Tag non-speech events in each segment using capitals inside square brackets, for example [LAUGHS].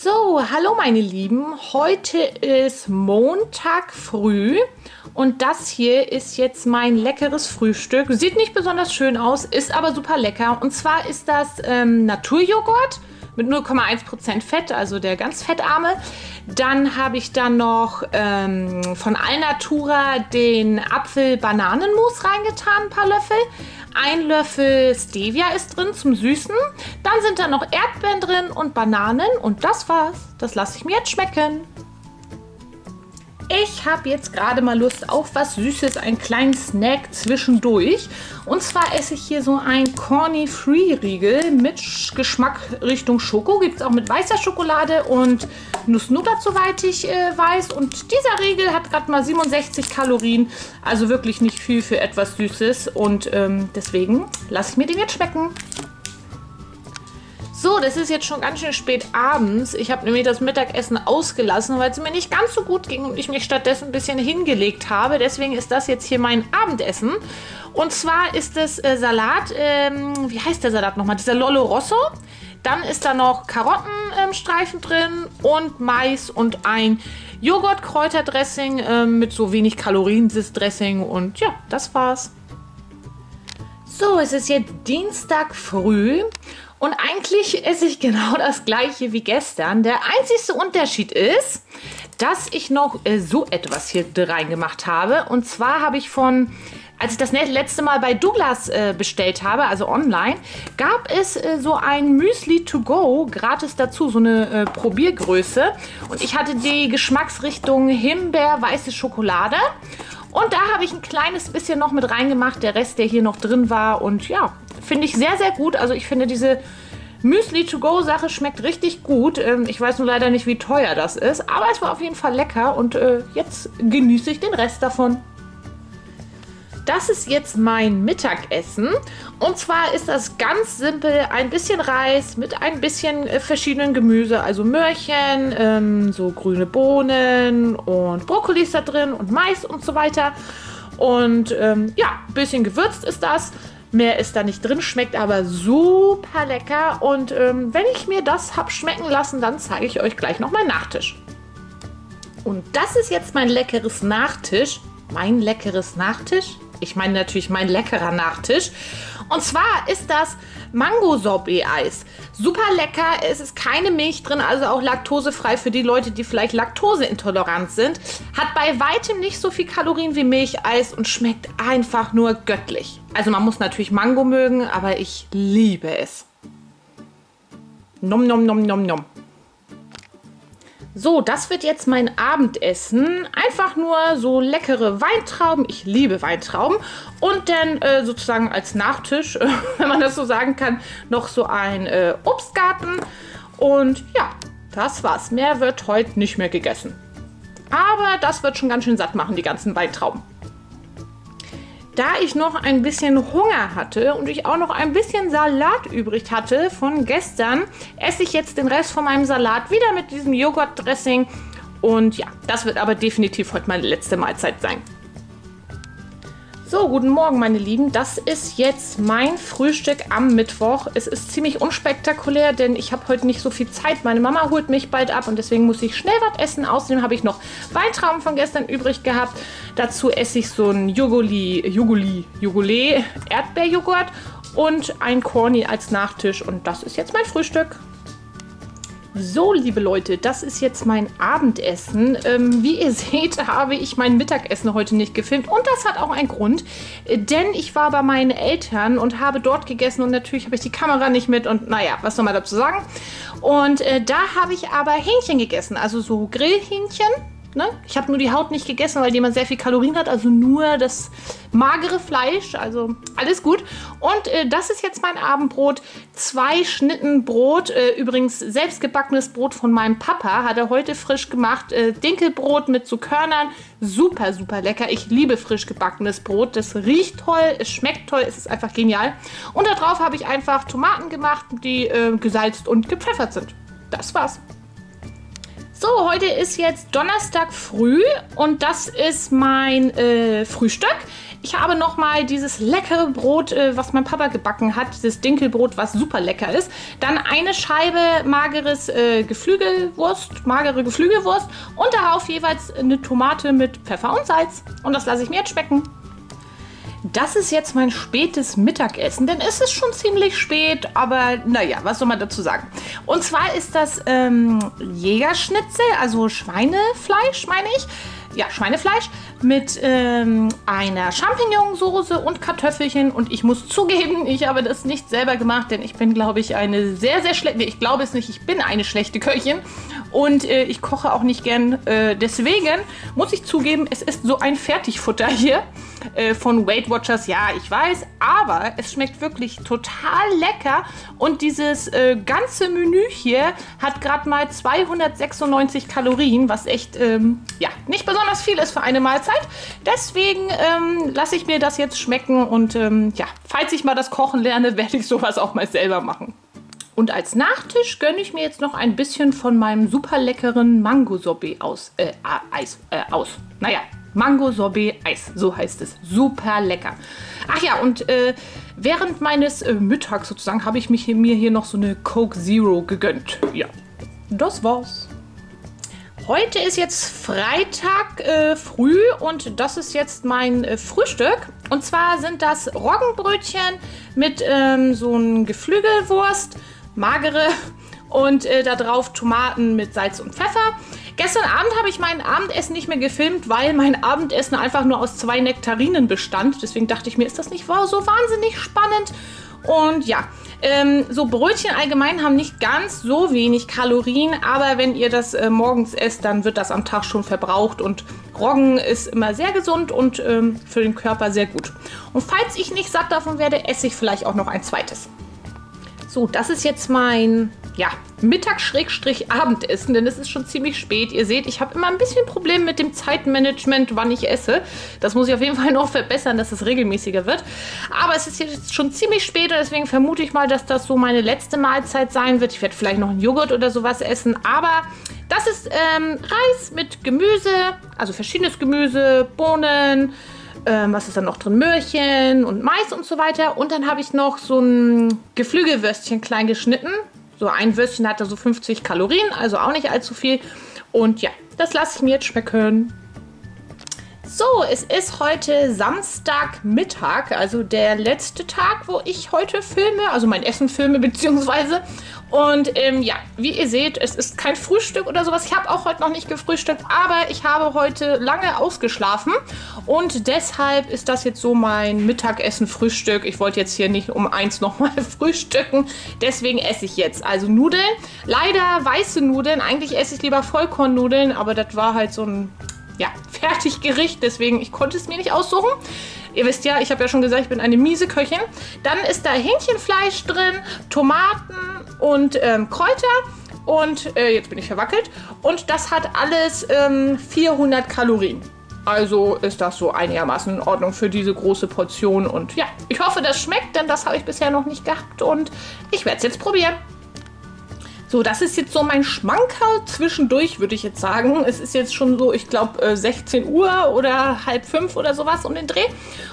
So, hallo meine Lieben. Heute ist Montag früh und das hier ist jetzt mein leckeres Frühstück. Sieht nicht besonders schön aus, ist aber super lecker. Und zwar ist das ähm, Naturjoghurt mit 0,1% Fett, also der ganz fettarme. Dann habe ich dann noch ähm, von Alnatura den Apfel-Bananenmus reingetan, ein paar Löffel. Ein Löffel Stevia ist drin zum Süßen. Dann sind da noch Erdbeeren drin und Bananen. Und das war's. Das lasse ich mir jetzt schmecken. Ich habe jetzt gerade mal Lust auf was Süßes, einen kleinen Snack zwischendurch. Und zwar esse ich hier so ein Corny Free Riegel mit Geschmack Richtung Schoko. Gibt es auch mit weißer Schokolade und Nuss-Nougat, soweit ich äh, weiß. Und dieser Riegel hat gerade mal 67 Kalorien. Also wirklich nicht viel für etwas Süßes. Und ähm, deswegen lasse ich mir den jetzt schmecken. So, das ist jetzt schon ganz schön spät abends. Ich habe nämlich das Mittagessen ausgelassen, weil es mir nicht ganz so gut ging und ich mich stattdessen ein bisschen hingelegt habe. Deswegen ist das jetzt hier mein Abendessen. Und zwar ist es äh, Salat, ähm, wie heißt der Salat nochmal? Dieser Lollo Rosso. Dann ist da noch Karottenstreifen ähm, drin und Mais und ein Joghurt-Kräuterdressing äh, mit so wenig Kalorien, das Dressing. Und ja, das war's. So, es ist jetzt Dienstag früh und eigentlich esse ich genau [LAUGHS] das gleiche wie gestern. Der einzige Unterschied ist, dass ich noch äh, so etwas hier reingemacht habe. Und zwar habe ich von, als ich das letzte Mal bei Douglas äh, bestellt habe, also online, gab es äh, so ein Müsli to go gratis dazu, so eine äh, Probiergröße. Und ich hatte die Geschmacksrichtung Himbeer, weiße Schokolade. Und da habe ich ein kleines bisschen noch mit reingemacht, der Rest, der hier noch drin war. Und ja, finde ich sehr, sehr gut. Also ich finde diese Müsli-to-go-Sache schmeckt richtig gut. Ähm, ich weiß nur leider nicht, wie teuer das ist. Aber es war auf jeden Fall lecker. Und äh, jetzt genieße ich den Rest davon. Das ist jetzt mein Mittagessen. Und zwar ist das ganz simpel ein bisschen Reis mit ein bisschen äh, verschiedenen Gemüse. Also Möhrchen, ähm, so grüne Bohnen und Brokkoli ist da drin und Mais und so weiter. Und ähm, ja, ein bisschen gewürzt ist das. Mehr ist da nicht drin, schmeckt aber super lecker. Und ähm, wenn ich mir das habe schmecken lassen, dann zeige ich euch gleich noch meinen Nachtisch. Und das ist jetzt mein leckeres Nachtisch. Mein leckeres Nachtisch? Ich meine natürlich mein leckerer Nachtisch. Und zwar ist das Mango-Sorbet-Eis. Super lecker, es ist keine Milch drin, also auch laktosefrei für die Leute, die vielleicht laktoseintolerant sind. Hat bei weitem nicht so viel Kalorien wie Milcheis und schmeckt einfach nur göttlich. Also man muss natürlich Mango mögen, aber ich liebe es. Nom nom nom nom nom. So, das wird jetzt mein Abendessen. Einfach nur so leckere Weintrauben. Ich liebe Weintrauben. Und dann äh, sozusagen als Nachtisch, [LAUGHS] wenn man das so sagen kann, noch so ein äh, Obstgarten. Und ja, das war's. Mehr wird heute nicht mehr gegessen. Aber das wird schon ganz schön satt machen, die ganzen Weintrauben. Da ich noch ein bisschen Hunger hatte und ich auch noch ein bisschen Salat übrig hatte von gestern, esse ich jetzt den Rest von meinem Salat wieder mit diesem Joghurtdressing. Und ja, das wird aber definitiv heute meine letzte Mahlzeit sein. So, guten Morgen, meine Lieben. Das ist jetzt mein Frühstück am Mittwoch. Es ist ziemlich unspektakulär, denn ich habe heute nicht so viel Zeit. Meine Mama holt mich bald ab und deswegen muss ich schnell was essen. Außerdem habe ich noch Weintrauben von gestern übrig gehabt. Dazu esse ich so ein Jogoli, Jogoli, Jogolé Erdbeerjoghurt und ein Corny als Nachtisch. Und das ist jetzt mein Frühstück. So, liebe Leute, das ist jetzt mein Abendessen. Ähm, wie ihr [LAUGHS] seht, habe ich mein Mittagessen heute nicht gefilmt. Und das hat auch einen Grund, denn ich war bei meinen Eltern und habe dort gegessen. Und natürlich habe ich die Kamera nicht mit. Und naja, was soll man dazu sagen? Und äh, da habe ich aber Hähnchen gegessen, also so Grillhähnchen Ne? Ich habe nur die Haut nicht gegessen, weil die immer sehr viel Kalorien hat, also nur das magere Fleisch, also alles gut. Und äh, das ist jetzt mein Abendbrot. Zwei Schnitten Brot, äh, übrigens selbstgebackenes Brot von meinem Papa, hat er heute frisch gemacht. Äh, Dinkelbrot mit so Körnern, super, super lecker. Ich liebe frisch gebackenes Brot, das riecht toll, es schmeckt toll, es ist einfach genial. Und darauf habe ich einfach Tomaten gemacht, die äh, gesalzt und gepfeffert sind. Das war's. So, heute ist jetzt Donnerstag früh und das ist mein äh, Frühstück. Ich habe noch mal dieses leckere Brot, äh, was mein Papa gebacken hat, dieses Dinkelbrot, was super lecker ist. Dann eine Scheibe mageres äh, Geflügelwurst, magere Geflügelwurst und darauf jeweils eine Tomate mit Pfeffer und Salz. Und das lasse ich mir jetzt schmecken. Das ist jetzt mein spätes Mittagessen, denn es ist schon ziemlich spät, aber naja, was soll man dazu sagen? Und zwar ist das ähm, Jägerschnitzel, also Schweinefleisch, meine ich. Ja, Schweinefleisch mit ähm, einer Champignonsauce und Kartoffelchen. Und ich muss zugeben, ich habe das nicht selber gemacht, denn ich bin, glaube ich, eine sehr, sehr schlechte, ich glaube es nicht, ich bin eine schlechte Köchin. Und äh, ich koche auch nicht gern. Äh, deswegen muss ich zugeben, es ist so ein Fertigfutter hier äh, von Weight Watchers. Ja, ich weiß, aber es schmeckt wirklich total lecker. Und dieses äh, ganze Menü hier hat gerade mal 296 Kalorien, was echt, ähm, ja, nicht besonders viel ist für eine Mahlzeit. Deswegen ähm, lasse ich mir das jetzt schmecken. Und ähm, ja, falls ich mal das Kochen lerne, [LAUGHS] werde ich sowas auch mal selber machen. Und als Nachtisch gönne ich mir jetzt noch ein bisschen von meinem super leckeren Mango-Sorbet aus, äh, Eis, äh, aus. Naja, Mango-Sorbet-Eis, so heißt es. Super lecker. Ach ja, und äh, während meines äh, Mittags sozusagen habe ich mich hier, mir hier noch so eine Coke Zero gegönnt. Ja, das war's. Heute ist jetzt Freitag äh, früh und das ist jetzt mein äh, Frühstück. Und zwar sind das Roggenbrötchen mit ähm, so einem Geflügelwurst magere und äh, da drauf Tomaten mit Salz und Pfeffer. Gestern Abend habe ich mein Abendessen nicht mehr gefilmt, weil mein Abendessen einfach nur aus zwei Nektarinen bestand. Deswegen dachte ich mir, ist das nicht wow, so wahnsinnig spannend? Und ja, ähm, so Brötchen allgemein haben nicht ganz so wenig Kalorien, aber wenn ihr das äh, morgens esst, dann wird das am Tag schon verbraucht und Roggen ist immer sehr gesund und ähm, für den Körper sehr gut. Und falls ich nicht satt davon werde, esse ich vielleicht auch noch ein zweites. So, das ist jetzt mein ja, Mittag-Abendessen, denn es ist schon ziemlich spät. Ihr seht, ich habe immer ein bisschen Probleme mit dem Zeitmanagement, wann ich esse. Das muss ich auf jeden Fall noch verbessern, dass es regelmäßiger wird. Aber es ist jetzt schon ziemlich spät und deswegen vermute ich mal, dass das so meine letzte Mahlzeit sein wird. Ich werde vielleicht noch einen Joghurt oder sowas essen, aber das ist ähm, Reis mit Gemüse, also verschiedenes Gemüse, Bohnen, ähm, was ist da noch drin? Möhrchen und Mais und so weiter. Und dann habe ich noch so ein Geflügelwürstchen klein geschnitten. So ein Würstchen hatte so 50 Kalorien, also auch nicht allzu viel. Und ja, das lasse ich mir jetzt schmecken. So, es ist heute Samstagmittag, also der letzte Tag, wo ich heute filme, also mein Essen filme [LAUGHS] beziehungsweise. Und ähm, ja, wie ihr seht, es ist kein Frühstück oder sowas. Ich habe auch heute noch nicht gefrühstückt, aber ich habe heute lange ausgeschlafen und deshalb ist das jetzt so mein Mittagessen-Frühstück. Ich wollte jetzt hier nicht um eins [LAUGHS] nochmal frühstücken, deswegen esse ich jetzt also Nudeln. Leider weiße Nudeln, eigentlich esse ich lieber Vollkornnudeln, aber das war halt so ein ja, Fertiggericht, deswegen ich konnte es mir nicht aussuchen. Ihr wisst ja, ich habe ja schon gesagt, ich bin eine miese Köchin. Dann ist da Hähnchenfleisch drin, Tomaten und ähm, Kräuter. Und äh, jetzt bin ich verwackelt. Und das hat alles ähm, 400 Kalorien. Also ist das so einigermaßen in Ordnung für diese große Portion. Und ja, ich hoffe, das schmeckt, denn das habe ich bisher noch nicht gehabt. Und ich werde es jetzt probieren. So, das ist jetzt so mein Schmankerl zwischendurch, würde ich jetzt sagen. Es ist jetzt schon so, ich glaube, 16 Uhr oder halb fünf oder sowas um den Dreh.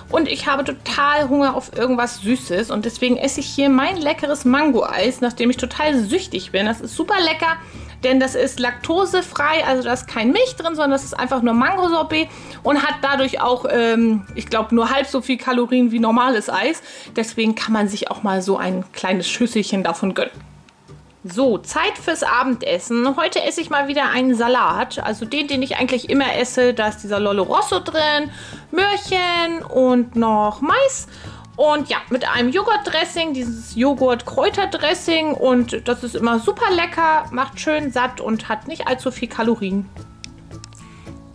Und ich habe total Hunger auf irgendwas Süßes. Und deswegen esse ich hier mein leckeres Mango-Eis, nachdem ich total süchtig bin. Das ist super lecker denn das ist laktosefrei, also da ist kein Milch drin, sondern das ist einfach nur Mango-Sorbet und hat dadurch auch, ähm, ich glaube, nur halb so viel Kalorien wie normales Eis. Deswegen kann man sich auch mal so ein kleines Schüsselchen davon gönnen. So, Zeit fürs Abendessen. Heute esse ich mal wieder einen Salat. Also den, den ich eigentlich immer esse. Da ist dieser Lollo Rosso drin, Möhrchen und noch Mais. Und ja, mit einem Joghurtdressing, dieses Joghurt-Kräuterdressing. Und das ist immer super lecker, macht schön satt und hat nicht allzu viel Kalorien.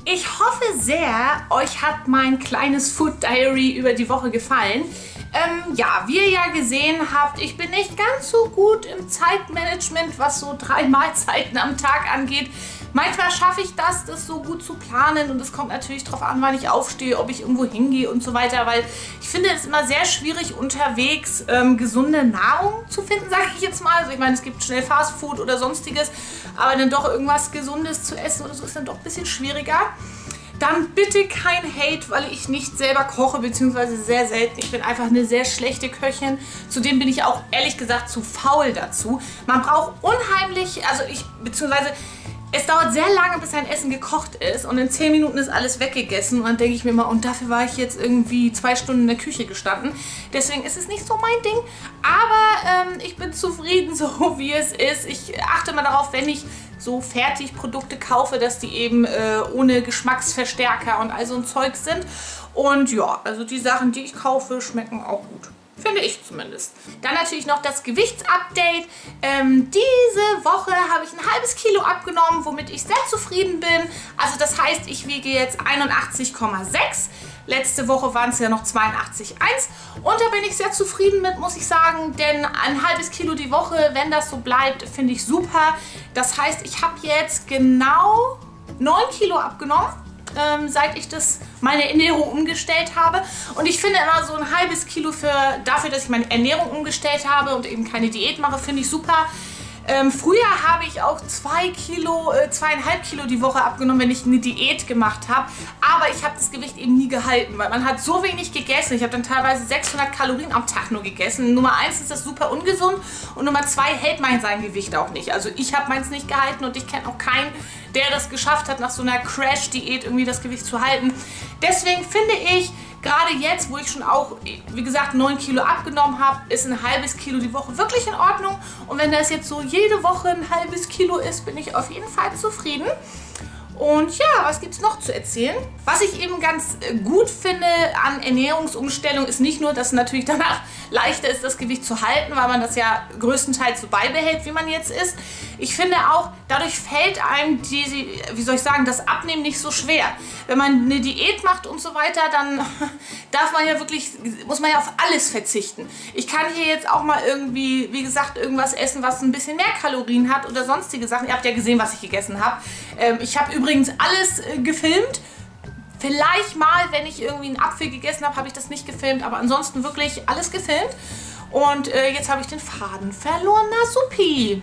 Ich hoffe sehr, euch hat mein kleines Food Diary über die Woche gefallen. Ähm, ja, wie ihr ja gesehen habt, ich bin nicht ganz so gut im Zeitmanagement, was so drei [LAUGHS] Mahlzeiten am Tag angeht. Manchmal schaffe ich das, das so gut zu planen und es kommt natürlich darauf an, wann ich aufstehe, ob ich irgendwo hingehe und so weiter, weil ich finde es immer sehr schwierig unterwegs ähm, gesunde Nahrung zu finden, [LAUGHS] sage ich jetzt mal. Also ich meine, es gibt schnell Fastfood oder sonstiges, aber dann doch irgendwas Gesundes zu essen oder so ist dann doch ein bisschen schwieriger dann bitte kein Hate, weil ich nicht selber koche, beziehungsweise sehr selten. Ich bin einfach eine sehr schlechte Köchin. Zudem bin ich auch ehrlich gesagt zu faul dazu. Man braucht unheimlich, also ich, beziehungsweise es dauert sehr lange, bis ein Essen gekocht ist und in 10 Minuten ist alles weggegessen und dann denke ich mir mal, und dafür war ich jetzt irgendwie zwei Stunden in der Küche gestanden. Deswegen ist es nicht so mein Ding, aber ähm, ich bin zufrieden, [LAUGHS] so wie es ist. Ich achte mal darauf, wenn ich so Fertigprodukte kaufe, dass die eben äh, ohne Geschmacksverstärker und all so ein Zeug sind. Und ja, also die Sachen, die ich kaufe, schmecken auch gut. Finde ich zumindest. Dann natürlich noch das Gewichtsupdate. Ähm, diese Woche habe ich ein halbes Kilo abgenommen, womit ich sehr zufrieden bin. Also das heißt, ich wiege jetzt 81,6. Letzte Woche waren es ja noch 82,1 und da bin ich sehr zufrieden mit, muss ich sagen, denn ein halbes Kilo die Woche, wenn das so bleibt, finde ich super. Das heißt, ich habe jetzt genau 9 Kilo abgenommen ähm, seit ich das meine Ernährung umgestellt habe. Und ich finde immer so ein halbes Kilo für dafür, dass ich meine Ernährung umgestellt habe und eben keine Diät mache, finde ich super. Ähm, früher habe ich auch zwei Kilo, äh, zweieinhalb Kilo die Woche abgenommen, wenn ich eine Diät gemacht habe. Aber ich habe das Gewicht eben nie gehalten, weil man hat so wenig gegessen. Ich habe dann teilweise 600 Kalorien am Tag nur gegessen. Nummer eins ist das super ungesund und Nummer zwei hält mein sein Gewicht auch nicht. Also ich habe meins nicht gehalten und ich kenne auch keinen, der das geschafft hat, nach so einer Crash-Diät irgendwie das Gewicht zu halten. Deswegen finde ich, Gerade jetzt, wo ich schon auch, wie gesagt, 9 Kilo abgenommen habe, ist ein halbes Kilo die Woche wirklich in Ordnung. Und wenn das jetzt so jede Woche ein halbes Kilo ist, bin ich auf jeden Fall zufrieden. Und ja, was gibt es noch zu erzählen? Was ich eben ganz äh, gut finde an Ernährungsumstellung ist nicht nur, dass es natürlich [LAUGHS] danach leichter ist, das Gewicht zu halten, weil man das ja größtenteils so beibehält, wie man jetzt ist. Ich finde auch, dadurch fällt einem die, wie soll ich sagen, das Abnehmen nicht so schwer. Wenn man eine Diät macht und so weiter, dann [LAUGHS] darf man ja wirklich, muss man ja auf alles verzichten. Ich kann hier jetzt auch mal irgendwie, wie gesagt, irgendwas essen, was ein bisschen mehr Kalorien hat oder sonstige Sachen. Ihr habt ja gesehen, was ich gegessen habe. Ähm, ich habe übrigens alles äh, gefilmt. Vielleicht mal, wenn ich irgendwie einen Apfel gegessen habe, habe ich das nicht gefilmt. Aber ansonsten wirklich alles gefilmt. Und äh, jetzt habe ich den Faden verloren. Na supi.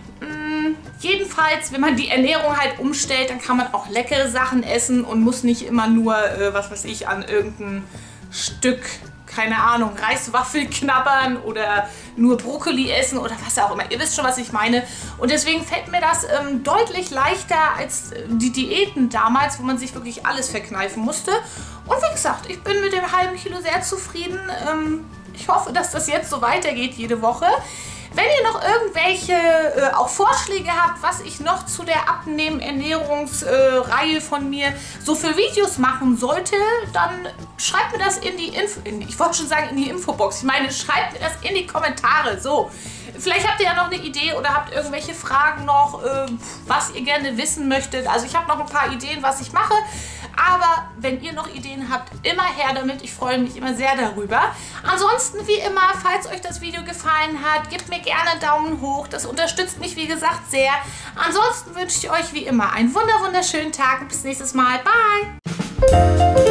Jedenfalls, wenn man die Ernährung halt umstellt, dann kann man auch leckere Sachen essen und muss nicht immer nur, äh, was weiß ich, an irgendein Stück keine Ahnung, Reiswaffel [LAUGHS] knabbern oder nur Brokkoli essen oder was auch immer. Ihr wisst schon, was ich meine. Und deswegen fällt mir das ähm, deutlich leichter als äh, die Diäten damals, wo man sich wirklich alles verkneifen musste. Und wie gesagt, ich bin mit dem halben Kilo sehr zufrieden. Ähm, ich hoffe, dass das jetzt so weitergeht jede Woche. Wenn ihr noch irgendwelche äh, auch Vorschläge habt, was ich noch zu der Abnehmen-Ernährungsreihe äh, von mir so für Videos machen sollte, dann schreibt mir das in die Info... In, ich wollte schon sagen in die Infobox. Ich meine, schreibt mir das in die Kommentare. So. Vielleicht habt ihr ja noch eine Idee oder habt irgendwelche Fragen noch, äh, was ihr gerne wissen möchtet. Also ich habe noch ein paar Ideen, was ich mache. Aber wenn ihr noch Ideen habt, immer her damit. Ich freue mich immer sehr darüber. Ansonsten, wie immer, falls euch das Video gefallen hat, gebt mir gerne einen Daumen hoch. Das unterstützt mich, wie gesagt, sehr. Ansonsten wünsche ich euch wie immer einen wunder wunderschönen Tag und bis nächstes Mal. Bye!